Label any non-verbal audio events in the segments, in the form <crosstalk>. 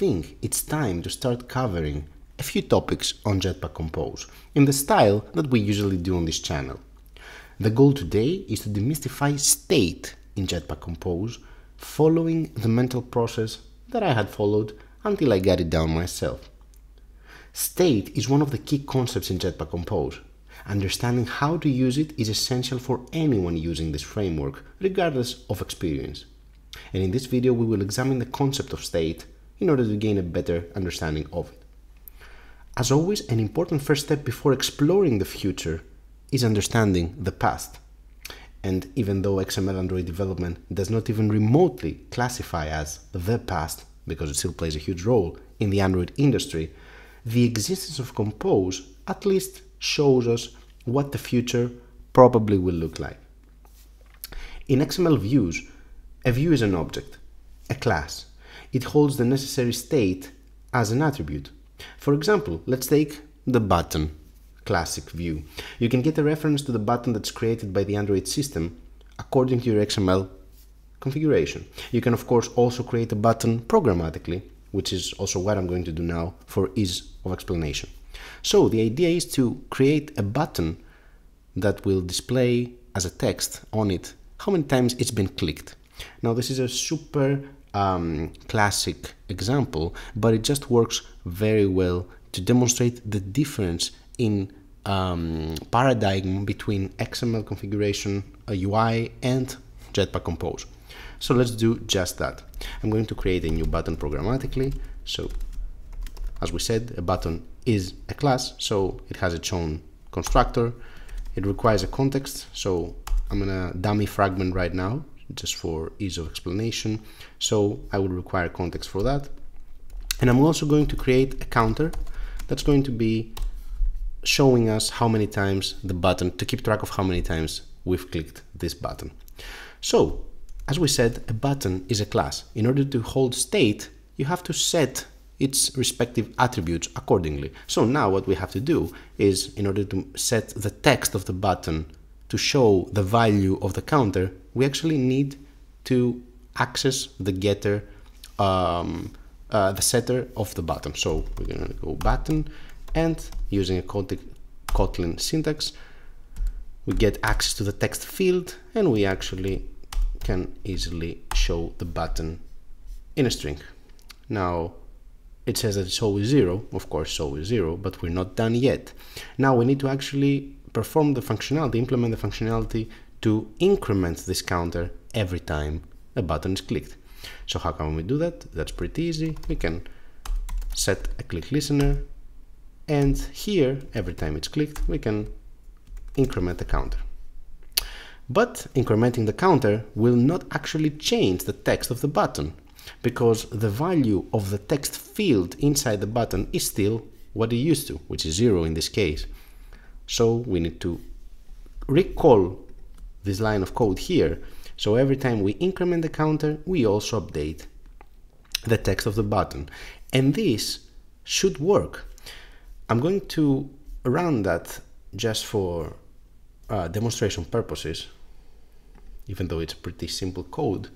think it's time to start covering a few topics on Jetpack Compose in the style that we usually do on this channel. The goal today is to demystify state in Jetpack Compose following the mental process that I had followed until I got it down myself. State is one of the key concepts in Jetpack Compose. Understanding how to use it is essential for anyone using this framework, regardless of experience. And in this video, we will examine the concept of state in order to gain a better understanding of it. As always, an important first step before exploring the future is understanding the past. And even though XML Android development does not even remotely classify as the past, because it still plays a huge role in the Android industry, the existence of Compose at least shows us what the future probably will look like. In XML views, a view is an object, a class. It holds the necessary state as an attribute. For example, let's take the button classic view. You can get a reference to the button that's created by the Android system according to your XML configuration. You can of course also create a button programmatically, which is also what I'm going to do now for ease of explanation. So the idea is to create a button that will display as a text on it how many times it's been clicked. Now this is a super um, classic example, but it just works very well to demonstrate the difference in um, paradigm between XML configuration, a UI, and Jetpack Compose. So let's do just that. I'm going to create a new button programmatically. So as we said, a button is a class, so it has its own constructor. It requires a context, so I'm gonna dummy fragment right now, just for ease of explanation. So I will require context for that. And I'm also going to create a counter that's going to be showing us how many times the button, to keep track of how many times we've clicked this button. So, as we said, a button is a class. In order to hold state, you have to set its respective attributes accordingly. So now what we have to do is, in order to set the text of the button to show the value of the counter, we actually need to access the getter, um, uh, the setter of the button. So we're gonna go button and using a Kotlin syntax, we get access to the text field and we actually can easily show the button in a string. Now, it says that it's always zero, of course, it's always zero, but we're not done yet. Now we need to actually perform the functionality, implement the functionality to increment this counter every time a button is clicked. So how can we do that? That's pretty easy. We can set a click listener and here every time it's clicked we can increment the counter but incrementing the counter will not actually change the text of the button because the value of the text field inside the button is still what it used to which is zero in this case so we need to recall this line of code here. So every time we increment the counter we also update the text of the button. And this should work. I'm going to run that just for uh, demonstration purposes, even though it's pretty simple code.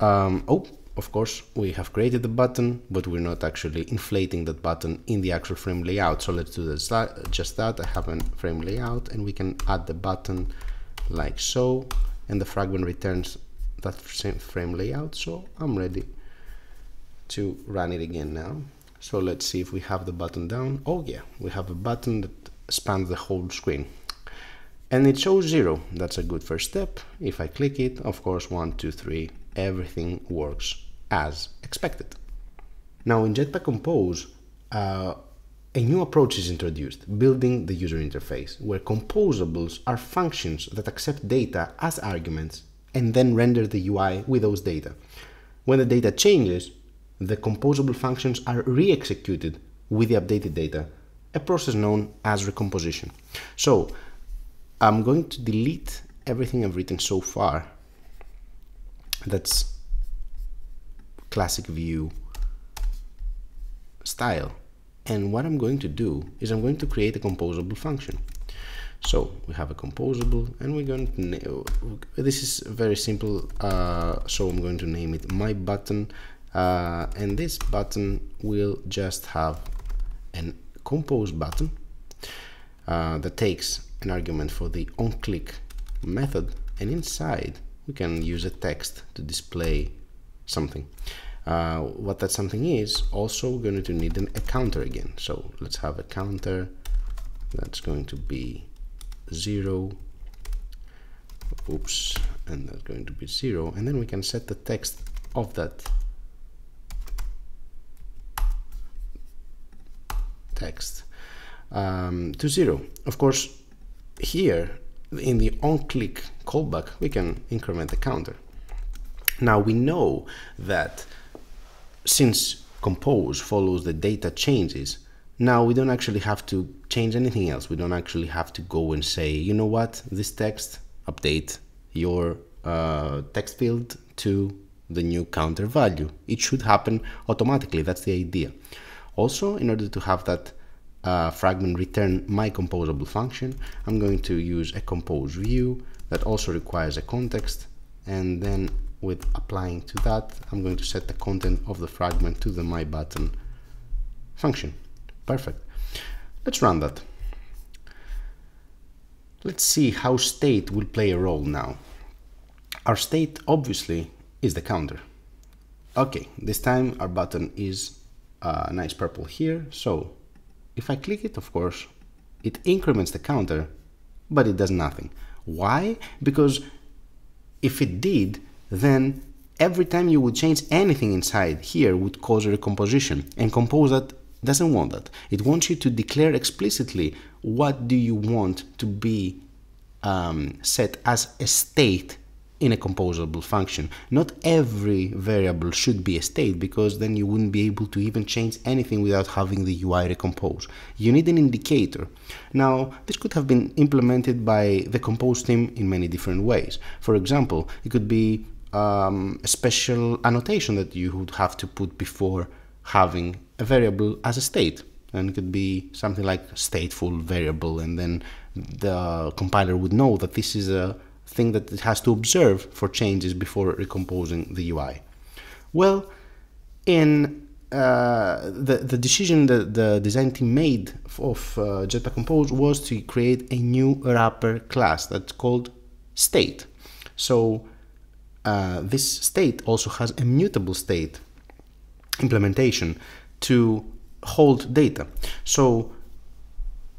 Um, oh, of course, we have created the button, but we're not actually inflating that button in the actual frame layout. So let's do this, just that. I have a frame layout and we can add the button like so, and the fragment returns that same frame layout. So I'm ready to run it again now. So let's see if we have the button down. Oh yeah, we have a button that spans the whole screen. And it shows zero. That's a good first step. If I click it, of course, one, two, three, everything works as expected. Now in Jetpack Compose, uh, a new approach is introduced, building the user interface, where composables are functions that accept data as arguments and then render the UI with those data. When the data changes, the composable functions are re-executed with the updated data, a process known as recomposition. So I'm going to delete everything I've written so far. That's classic view style. And what I'm going to do is I'm going to create a composable function. So we have a composable and we're going to, this is very simple. Uh, so I'm going to name it my button uh, and this button will just have an compose button uh, that takes an argument for the onClick method and inside we can use a text to display something. Uh, what that something is also we're going to need an, a counter again. So let's have a counter that's going to be zero. Oops and that's going to be zero. And then we can set the text of that text um, to zero. Of course here in the on click callback we can increment the counter. Now we know that since compose follows the data changes now we don't actually have to change anything else. We don't actually have to go and say you know what? This text update your uh, text field to the new counter value. It should happen automatically. That's the idea. Also in order to have that uh, fragment return my composable function I'm going to use a compose view that also requires a context and then with applying to that, I'm going to set the content of the fragment to the my button function. Perfect. Let's run that. Let's see how state will play a role now. Our state obviously is the counter. Okay, this time our button is uh, nice purple here. So if I click it, of course, it increments the counter, but it does nothing. Why? Because if it did, then every time you would change anything inside here would cause a recomposition and compose that doesn't want that it wants you to declare explicitly what do you want to be um, set as a state in a composable function. Not every variable should be a state because then you wouldn't be able to even change anything without having the UI recompose. You need an indicator. Now, this could have been implemented by the compose team in many different ways. For example, it could be um, a special annotation that you would have to put before having a variable as a state. And it could be something like stateful variable, and then the compiler would know that this is a thing that it has to observe for changes before recomposing the UI. Well, in uh, the, the decision that the design team made of uh, Jetpack Compose was to create a new wrapper class that's called state. So uh, this state also has a mutable state implementation to hold data. So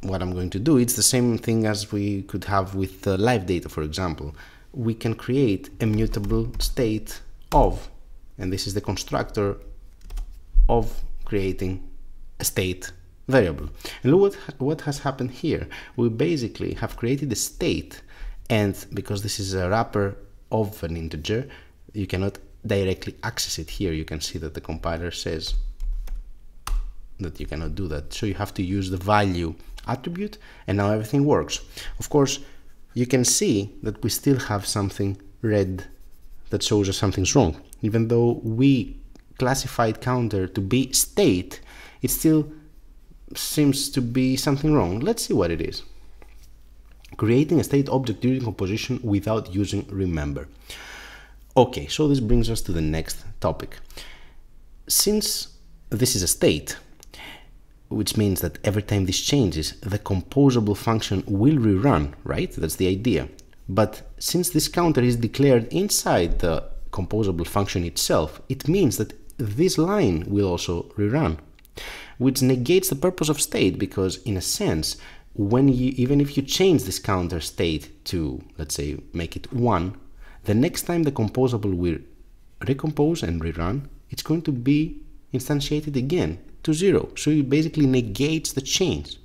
what I'm going to do, it's the same thing as we could have with the live data, for example. We can create a mutable state of, and this is the constructor of creating a state variable. And look what, what has happened here. We basically have created a state, and because this is a wrapper of an integer, you cannot directly access it here. You can see that the compiler says that you cannot do that. So you have to use the value attribute and now everything works. Of course, you can see that we still have something red that shows us something's wrong. Even though we classified counter to be state, it still seems to be something wrong. Let's see what it is creating a state object during composition without using remember. Okay, so this brings us to the next topic. Since this is a state, which means that every time this changes, the composable function will rerun, right? That's the idea. But since this counter is declared inside the composable function itself, it means that this line will also rerun, which negates the purpose of state because, in a sense, when you even if you change this counter state to let's say make it 1 the next time the composable will recompose and rerun it's going to be instantiated again to 0 so it basically negates the change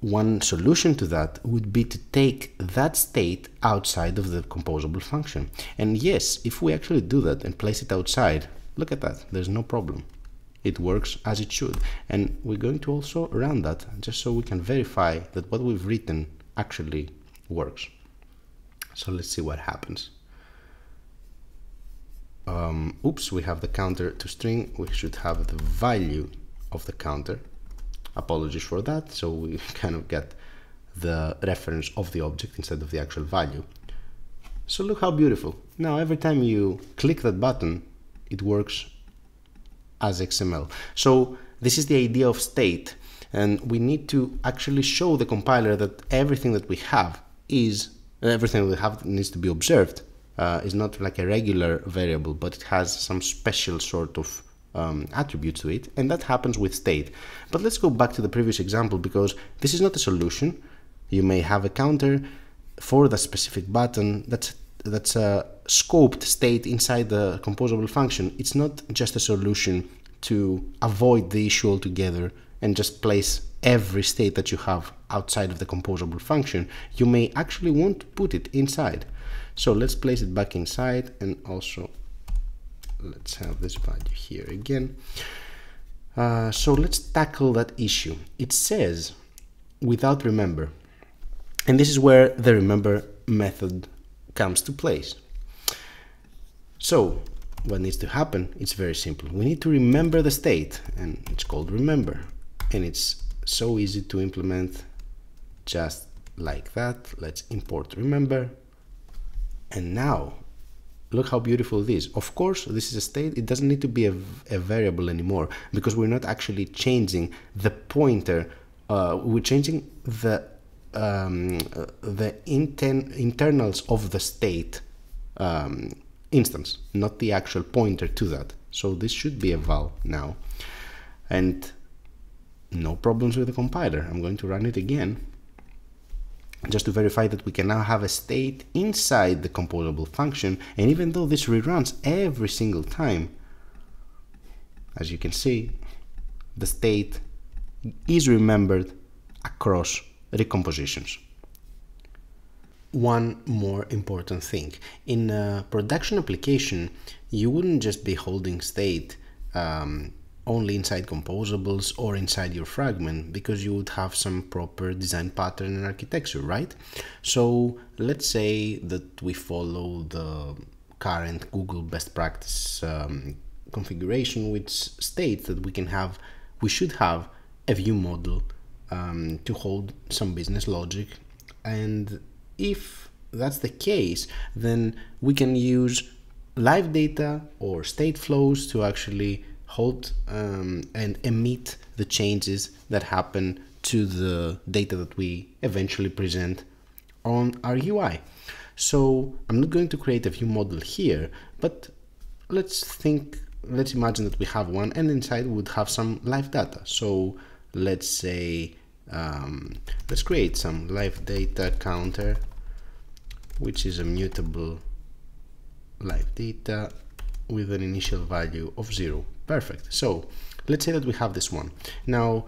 one solution to that would be to take that state outside of the composable function and yes if we actually do that and place it outside look at that there's no problem it works as it should. And we're going to also run that just so we can verify that what we've written actually works. So let's see what happens. Um, oops, we have the counter to string. We should have the value of the counter. Apologies for that. So we <laughs> kind of get the reference of the object instead of the actual value. So look how beautiful. Now every time you click that button, it works as XML. So this is the idea of state and we need to actually show the compiler that everything that we have is everything we have needs to be observed uh, is not like a regular variable but it has some special sort of um, attributes to it and that happens with state. But let's go back to the previous example because this is not a solution. You may have a counter for the specific button that's that's a scoped state inside the composable function. It's not just a solution to avoid the issue altogether and just place every state that you have outside of the composable function, you may actually want to put it inside. So let's place it back inside and also let's have this value here again. Uh, so let's tackle that issue. It says without remember, and this is where the remember method comes to place. So what needs to happen? It's very simple. We need to remember the state and it's called remember and it's so easy to implement just like that let's import remember and now look how beautiful it is. Of course this is a state it doesn't need to be a, a variable anymore because we're not actually changing the pointer uh, we're changing the um, the inten internals of the state um, instance not the actual pointer to that. So this should be a val now. And no problems with the compiler. I'm going to run it again just to verify that we can now have a state inside the composable function and even though this reruns every single time as you can see the state is remembered across recompositions. One more important thing in a production application you wouldn't just be holding state um, only inside composables or inside your fragment because you would have some proper design pattern and architecture, right? So let's say that we follow the current Google best practice um, configuration, which states that we can have, we should have a view model um, to hold some business logic. And if that's the case, then we can use live data or state flows to actually hold um, and emit the changes that happen to the data that we eventually present on our UI. So I'm not going to create a view model here, but let's think, let's imagine that we have one and inside would have some live data. So let's say, um, let's create some live data counter, which is a mutable live data with an initial value of zero. Perfect. So let's say that we have this one. Now,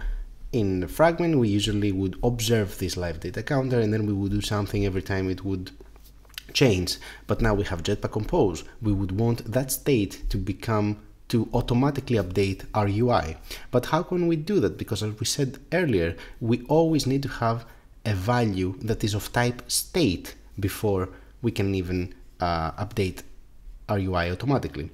in the fragment, we usually would observe this live data counter and then we would do something every time it would change. But now we have Jetpack Compose. We would want that state to become to automatically update our UI. But how can we do that? Because as we said earlier, we always need to have a value that is of type state before we can even uh, update our UI automatically.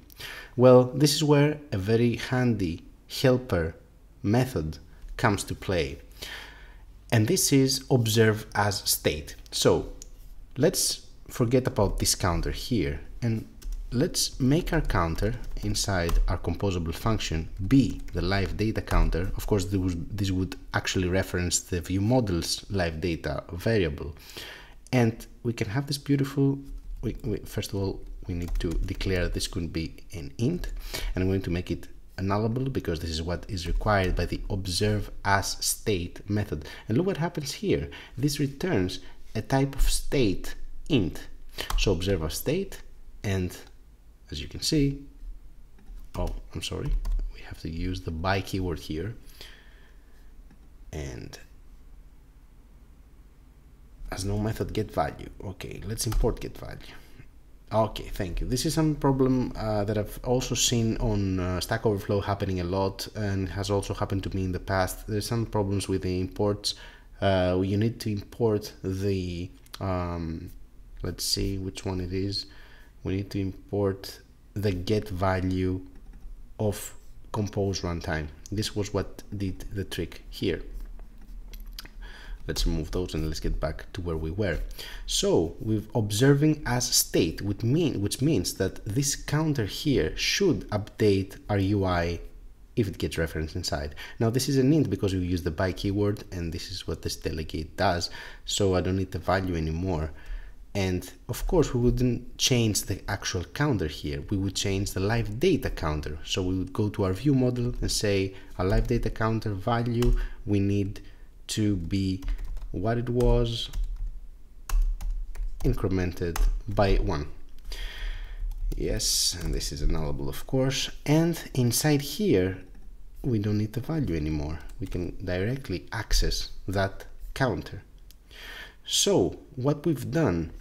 Well, this is where a very handy helper method comes to play. And this is observe as state. So let's forget about this counter here and let's make our counter inside our composable function be the live data counter. Of course, this would actually reference the view models live data variable. And we can have this beautiful, we, we, first of all, we need to declare this could be an int and I'm going to make it nullable because this is what is required by the observe as state method. And look what happens here. This returns a type of state int. So observe as state and as you can see oh I'm sorry we have to use the by keyword here and as no method get value. Okay let's import get value Okay, thank you. This is some problem uh, that I've also seen on uh, Stack Overflow happening a lot and has also happened to me in the past. There's some problems with the imports. Uh, you need to import the, um, let's see which one it is. We need to import the get value of compose runtime. This was what did the trick here let's remove those and let's get back to where we were. So we've observing as state, which, mean, which means that this counter here should update our UI if it gets referenced inside. Now this is an int because we use the by keyword and this is what this delegate does. So I don't need the value anymore. And of course we wouldn't change the actual counter here. We would change the live data counter. So we would go to our view model and say a live data counter value, we need to be what it was incremented by one. Yes and this is nullable of course. And inside here we don't need the value anymore. We can directly access that counter. So what we've done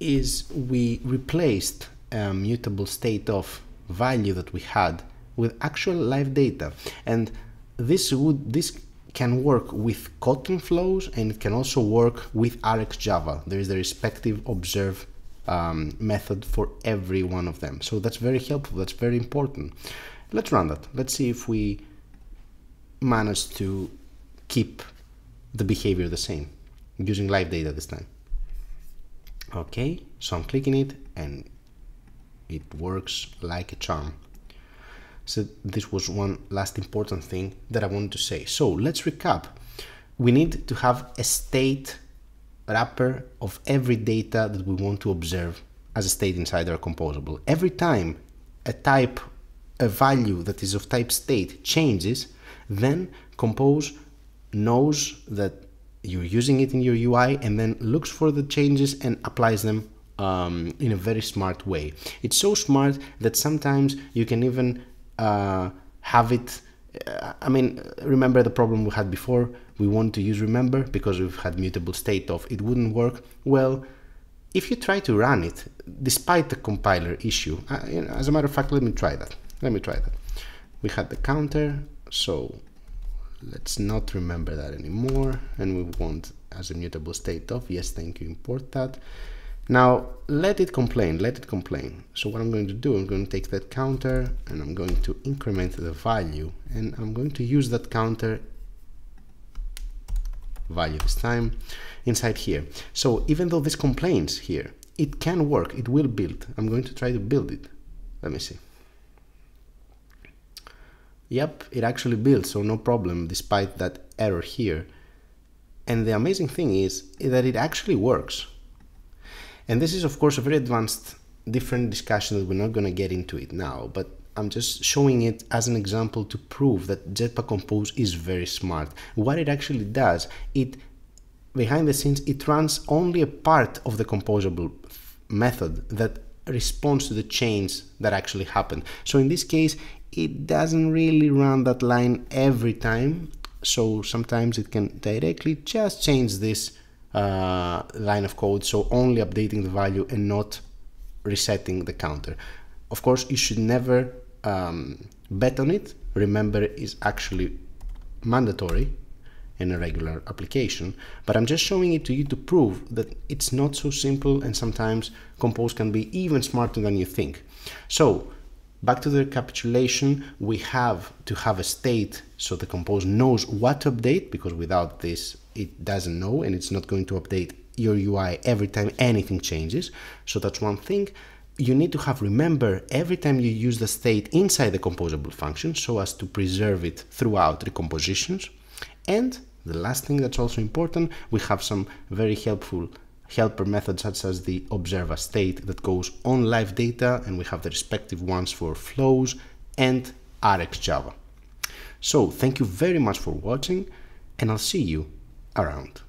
is we replaced a mutable state of value that we had with actual live data. And this would this can work with Kotlin flows and it can also work with RxJava. There is the respective observe um, method for every one of them. So that's very helpful. That's very important. Let's run that. Let's see if we manage to keep the behavior the same using live data this time. Okay, so I'm clicking it and it works like a charm. So this was one last important thing that I wanted to say. So let's recap. We need to have a state wrapper of every data that we want to observe as a state inside our composable. Every time a type, a value that is of type state changes, then compose knows that you're using it in your UI and then looks for the changes and applies them um, in a very smart way. It's so smart that sometimes you can even uh, have it. Uh, I mean, remember the problem we had before? We want to use remember because we've had mutable state of it wouldn't work. Well, if you try to run it, despite the compiler issue, uh, you know, as a matter of fact, let me try that. Let me try that. We had the counter, so let's not remember that anymore. And we want as a mutable state of, yes, thank you, import that. Now let it complain, let it complain. So what I'm going to do, I'm going to take that counter and I'm going to increment the value and I'm going to use that counter value this time inside here. So even though this complains here, it can work, it will build. I'm going to try to build it. Let me see. Yep, it actually builds, so no problem despite that error here. And the amazing thing is that it actually works. And this is, of course, a very advanced, different discussion that we're not going to get into it now, but I'm just showing it as an example to prove that Jetpack Compose is very smart. What it actually does, it behind the scenes, it runs only a part of the composable method that responds to the change that actually happen. So in this case, it doesn't really run that line every time. So sometimes it can directly just change this uh, line of code, so only updating the value and not resetting the counter. Of course, you should never um, bet on it. Remember, is actually mandatory in a regular application, but I'm just showing it to you to prove that it's not so simple and sometimes Compose can be even smarter than you think. So back to the recapitulation, we have to have a state so the Compose knows what to update because without this it doesn't know and it's not going to update your UI every time anything changes. So that's one thing. You need to have remember every time you use the state inside the composable function so as to preserve it throughout recompositions. And the last thing that's also important, we have some very helpful helper methods such as the observe as state that goes on live data and we have the respective ones for flows and RxJava. So thank you very much for watching and I'll see you around.